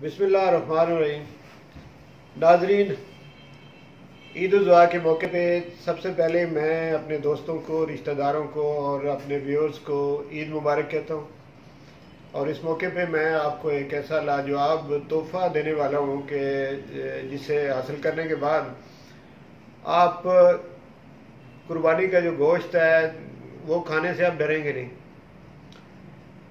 बिस्मिल्लाहिर्रहमानिर्रहीम। नाजरीन, ईद उज़ा के मौके पे सबसे पहले मैं अपने दोस्तों को, रिश्तेदारों को और अपने व्यूअर्स को ईद मुबारक कहता हूँ। और इस मौके पे मैं आपको एक ऐसा लाजवाब तोहफ़ा देने वाला हूँ कि जिसे हासिल करने के बाद आप, कुर्बानी का जो गोश्त है, वो खाने से आप डरेंगे नहीं।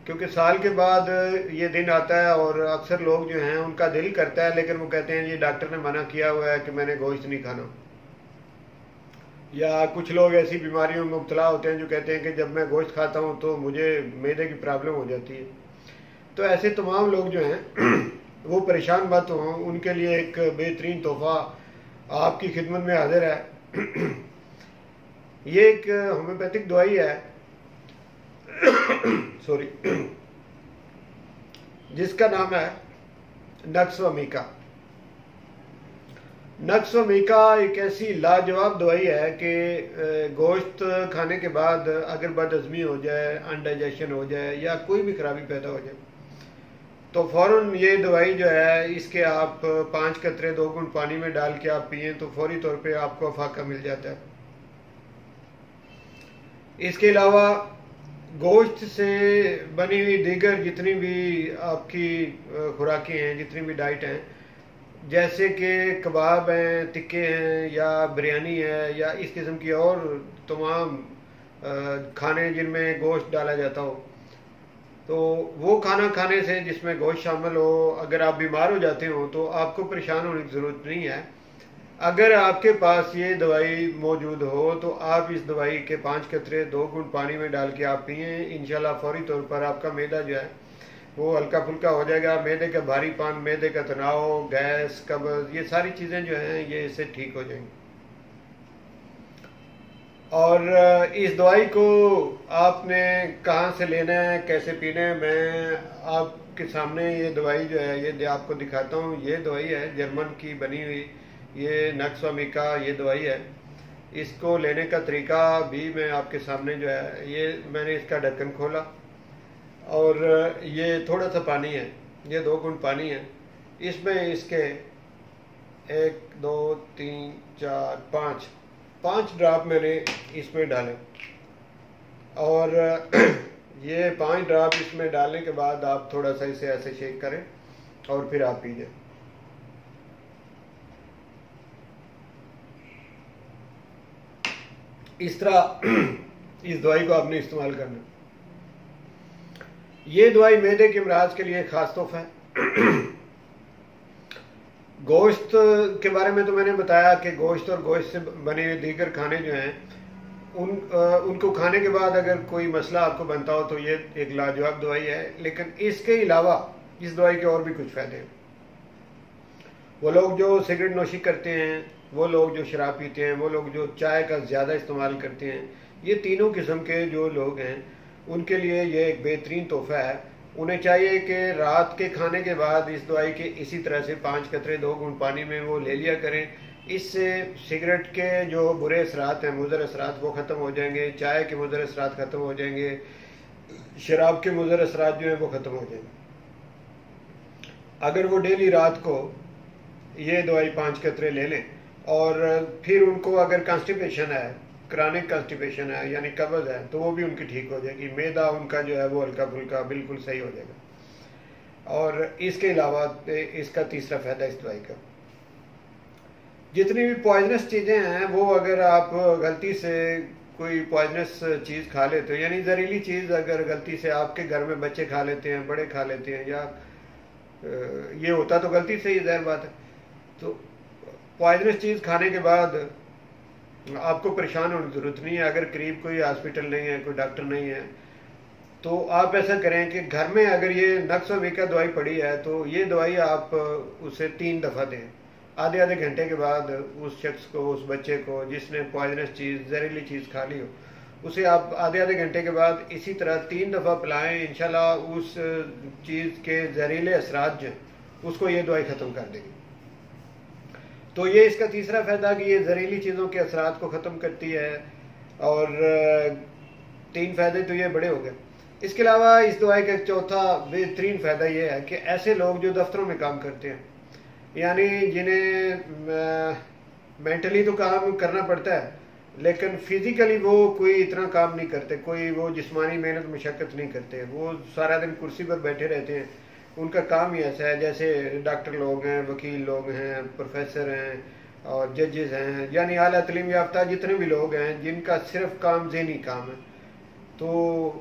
क्योंकि साल के बाद ये दिन आता है और अक्सर लोग जो हैं, उनका दिल करता है, लेकिन वो कहते हैं ये डॉक्टर ने मना किया हुआ है कि मैंने गोश्त नहीं खाना। या कुछ लोग ऐसी बीमारियों में मुबतला होते हैं जो कहते हैं कि जब मैं गोश्त खाता हूँ तो मुझे मैदे की प्रॉब्लम हो जाती है। तो ऐसे तमाम लोग जो हैं, वो परेशान मत हों। उनके लिए एक बेहतरीन तोहफ़ा आपकी खिदमत में हाजिर है। ये एक होम्योपैथिक दवाई है। सॉरी जिसका नाम है नक्सवमिका नक्सवमिका एक ऐसी लाजवाब दवाई है कि गोश्त खाने के बाद अगर बदहजमी हो जाए अनडाइजेशन हो जाए, या कोई भी खराबी पैदा हो जाए तो फ़ौरन ये दवाई जो है, इसके आप पाँच कतरे, दो गुण पानी में डाल के आप पिए तो फौरी तौर पे आपको फाका मिल जाता है। इसके अलावा गोश्त से बनी हुई दीगर जितनी भी आपकी खुराकें हैं, जितनी भी डाइट हैं, जैसे कि कबाब हैं, टिक्के हैं, या बिरयानी है, या इस किस्म की और तमाम खाने जिनमें गोश्त डाला जाता हो तो वो खाना खाने से जिसमें गोश्त शामिल हो, अगर आप बीमार हो जाते हो तो आपको परेशान होने की ज़रूरत नहीं है। अगर आपके पास ये दवाई मौजूद हो तो आप इस दवाई के पाँच कतरे, दो गुण पानी में डाल के आप पिए। इनशाला फौरी तौर पर आपका मैदा जो है, वो हल्का फुल्का हो जाएगा। मैदे का भारी पान, मैदे का तनाव, गैस, कब्ज, ये सारी चीज़ें जो हैं, ये इससे ठीक हो जाएँगी। और इस दवाई को आपने कहाँ से लेना है, कैसे पीना है, मैं आपके सामने ये दवाई जो है, ये आपको दिखाता हूँ। ये दवाई है, जर्मन की बनी हुई ये नक्सवामी का ये दवाई है। इसको लेने का तरीका भी मैं आपके सामने जो है, ये मैंने इसका ढक्कन खोला। और ये थोड़ा सा पानी है, ये दो गुण पानी है। इसमें इसके एक, दो, तीन, चार, पाँच पाँच ड्राप मैंने इसमें डाले। और ये पाँच ड्राप इसमें डालने के बाद आप थोड़ा सा इसे ऐसे शेक करें और फिर आप पीजिए। इस तरह इस दवाई को आपने इस्तेमाल करना ये दवाई मैदे के अमराज के लिए खास तोहफा है। गोश्त के बारे में तो मैंने बताया कि गोश्त और गोश्त से बने दीगर खाने जो हैं उन आ, उनको खाने के बाद अगर कोई मसला आपको बनता हो तो ये एक लाजवाब दवाई है लेकिन इसके अलावा इस दवाई के और भी कुछ फ़ायदे हैं। वो लोग जो सिगरेट नोशी करते हैं वो लोग जो शराब पीते हैं, वो लोग जो चाय का ज़्यादा इस्तेमाल करते हैं, ये तीनों किस्म के जो लोग हैं, उनके लिए ये एक बेहतरीन तोहफा है। उन्हें चाहिए कि रात के खाने के बाद इस दवाई के इसी तरह से पाँच कतरे, दो गुण पानी में वो ले लिया करें। इससे सिगरेट के जो बुरे असरात हैं मुजर असरात, वो ख़त्म हो जाएँगे, चाय के मुजर असरात ख़त्म हो जाएँगे, शराब के मुजर असरात जो हैं, वो ख़त्म हो जाएँगे। अगर वो डेली रात को ये दवाई पाँच कतरे ले लें और फिर उनको अगर कॉन्स्टिपेशन है क्रॉनिक कॉन्स्टिपेशन है, यानी कब्ज है तो वो भी उनकी ठीक हो जाएगी। मैदा उनका जो है वो हल्का फुल्का बिल्कुल सही हो जाएगा। और इसके अलावा इसका तीसरा फ़ायदा इस दवाई का। जितनी भी पॉइजनस चीज़ें हैं, वो अगर आप गलती से कोई पॉइजनस चीज़ खा लेते हो, यानी जहरीली चीज़ अगर गलती से आपके घर में बच्चे खा लेते हैं, बड़े खा लेते हैं, या ये होता तो गलती से ही, जहर बात है। तो पॉइजनस चीज़ खाने के बाद आपको परेशान होने की ज़रूरत नहीं है, अगर करीब कोई हॉस्पिटल नहीं है, कोई डॉक्टर नहीं है तो आप ऐसा करें कि घर में अगर ये नक्स वीका दवाई पड़ी है तो ये दवाई आप उसे तीन दफ़ा दें। आधे आधे घंटे के बाद उस शख्स को, उस बच्चे को, जिसने पॉइजनस चीज़ जहरीली चीज़ खा ली हो, उसे आप आधे आधे घंटे के बाद इसी तरह तीन दफ़ा पिलाएँ, इंशाल्लाह उस चीज़ के जहरीले असरात जो उसको ये दवाई ख़त्म कर देगी। तो ये इसका तीसरा फ़ायदा कि ये जहरीली चीज़ों के असरात को ख़त्म करती है और तीन फ़ायदे तो ये बड़े हो गए। इसके अलावा इस दवाई का चौथा बेहतरीन फ़ायदा ये है कि ऐसे लोग जो दफ्तरों में काम करते हैं, यानी जिन्हें मेंटली तो काम करना पड़ता है, लेकिन फिजिकली वो कोई इतना काम नहीं करते, कोई वो जिस्मानी मेहनत, मशक्क़त नहीं करते, वो सारा दिन कुर्सी पर बैठे रहते हैं। उनका काम ही ऐसा है, जैसे डॉक्टर लोग हैं, वकील लोग हैं, प्रोफेसर हैं और जजेस हैं, यानी अली तलीम याफ्ता जितने भी लोग हैं, जिनका सिर्फ़ काम जहनी काम है। तो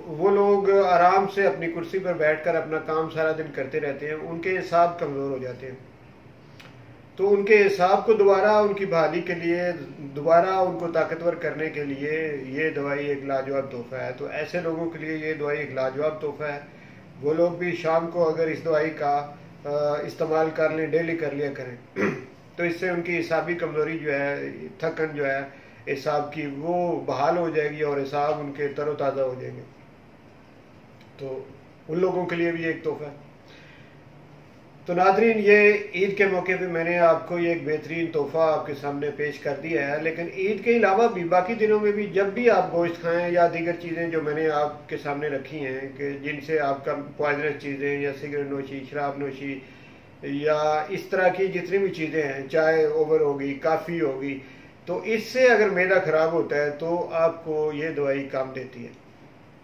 वो लोग आराम से अपनी कुर्सी पर बैठकर अपना काम सारा दिन करते रहते हैं, उनके हिसाब कमज़ोर हो जाते हैं। तो उनके हिसाब को दोबारा उनकी बहाली के लिए, दोबारा उनको ताकतवर करने के लिए ये दवाई एक लाजवाब तोहफा है। तो ऐसे लोगों के लिए ये दवाई एक लाजवाब तोहफा है वो लोग भी शाम को अगर इस दवाई का इस्तेमाल कर लें, डेली कर लिया करें तो इससे उनकी हिसाबी कमज़ोरी जो है, थकन जो है, हिसाब की वो बहाल हो जाएगी और हिसाब उनके तरोताज़ा हो जाएँगे। तो उन लोगों के लिए भी एक तोहफा है। तो नादरीन ये ईद के मौके पे मैंने आपको ये एक बेहतरीन तोहफा आपके सामने पेश कर दिया है। लेकिन ईद के अलावा भी बाकी दिनों में भी जब भी आप गोश्त खाएँ या दीगर चीज़ें जो मैंने आपके सामने रखी हैं, कि जिनसे आपका पॉइजनस चीज़ें या सिगरेट नोशी, शराब नोशी, या इस तरह की जितनी भी चीज़ें हैं, चाय ओवर होगी काफ़ी होगी तो इससे अगर मैदा ख़राब होता है तो आपको ये दवाई काम देती है।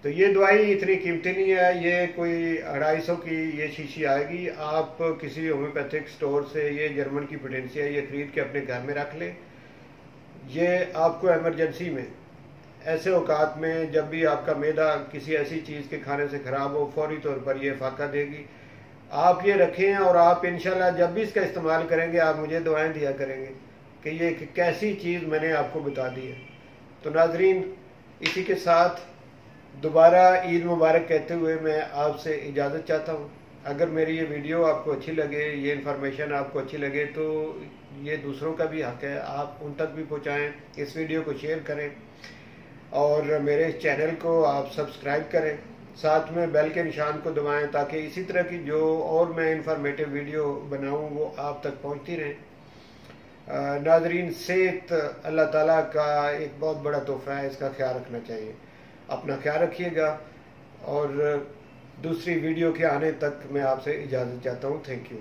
तो ये दवाई इतनी कीमती नहीं है, ये कोई अढ़ाई सौ की ये शीशी आएगी। आप किसी होम्योपैथिक स्टोर से ये जर्मन की पोटेंसी है, ये ख़रीद के अपने घर में रख लें। ये आपको एमरजेंसी में, ऐसे औकात में जब भी आपका मैदा किसी ऐसी चीज़ के खाने से ख़राब हो, फौरी तौर पर यह फाका देगी। आप ये रखें और आप इनशाला जब भी इसका इस्तेमाल करेंगे, आप मुझे दवाएँ दिया करेंगे कि ये कैसी चीज़ मैंने आपको बता दी है। तो नाजरीन, इसी के साथ दोबारा ईद मुबारक कहते हुए मैं आपसे इजाज़त चाहता हूँ। अगर मेरी ये वीडियो आपको अच्छी लगे, ये इन्फॉर्मेशन आपको अच्छी लगे तो ये दूसरों का भी हक है। आप उन तक भी पहुँचाएँ, इस वीडियो को शेयर करें और मेरे चैनल को आप सब्सक्राइब करें। साथ में बेल के निशान को दबाएँ ताकि इसी तरह की जो और मैं इंफॉर्मेटिव वीडियो बनाऊँ, वो आप तक पहुँचती रहें। नाजरीन, सेहत अल्लाह ताला का एक बहुत बड़ा तोहफा है, इसका ख्याल रखना चाहिए। अपना ख्याल रखिएगा। और दूसरी वीडियो के आने तक मैं आपसे इजाज़त चाहता हूँ। Thank you